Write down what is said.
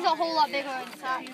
he's a whole lot bigger inside.